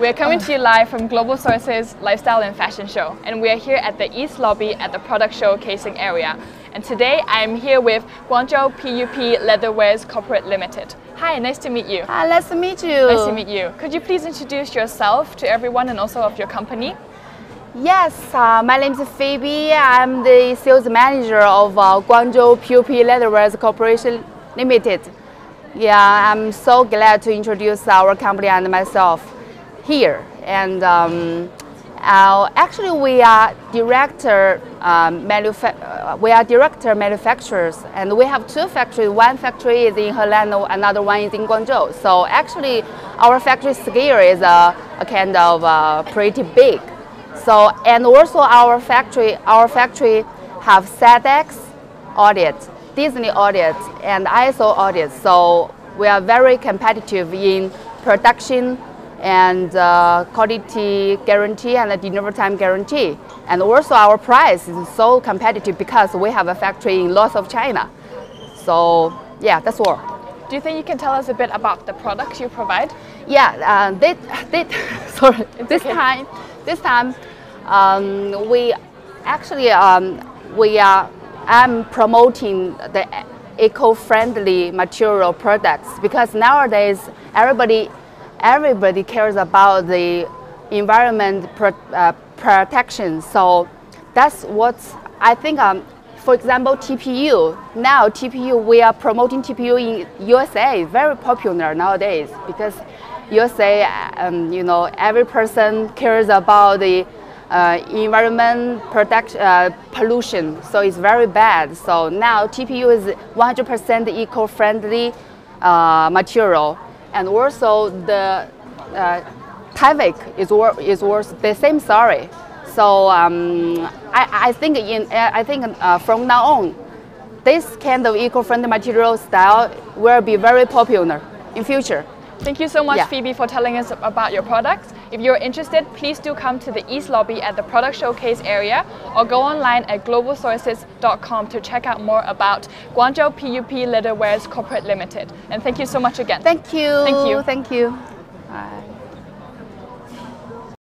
We are coming to you live from Global Sources Lifestyle and Fashion Show, and we are here at the East Lobby at the product showcasing area. And today I am here with Guangzhou PUP Leatherwares Corporate Limited. Hi, nice to meet you. Hi, nice to meet you. Nice to meet you. Could you please introduce yourself to everyone and also of your company? Yes, uh, my name is Phoebe. I'm the sales manager of uh, Guangzhou PUP Leatherwares Corporation Limited. Yeah, I'm so glad to introduce our company and myself here. And um, uh, actually, we are director um, uh, we are director manufacturers, and we have two factories. One factory is in Henan, another one is in Guangzhou. So actually, our factory scale is a, a kind of uh, pretty big. So and also our factory, our factory have Sedex audit, Disney audit, and ISO audit. So we are very competitive in production and uh, quality guarantee and a delivery time guarantee. And also our price is so competitive because we have a factory in lots of China. So yeah, that's all. Do you think you can tell us a bit about the products you provide? Yeah, uh, they, they, sorry, this okay. time, this time um, we actually um, we are I'm promoting the eco-friendly material products because nowadays everybody everybody cares about the environment pro, uh, protection. So that's what I think. Um, for example, TPU. Now TPU, we are promoting TPU in USA. Very popular nowadays because USA, um, you know, every person cares about the uh, environment protect, uh, pollution. So it's very bad. So now TPU is 100% eco-friendly uh, material and also the uh, Tyvek is, wor is worth the same story. So um, I, I think in I think uh, from now on, this kind of eco-friendly material style will be very popular in future. Thank you so much, yeah. Phoebe, for telling us about your products. If you're interested, please do come to the East Lobby at the product showcase area or go online at globalsources.com to check out more about Guangzhou PUP Leatherwares Corporate Limited. And thank you so much again. Thank you. Thank you. Thank you. Bye.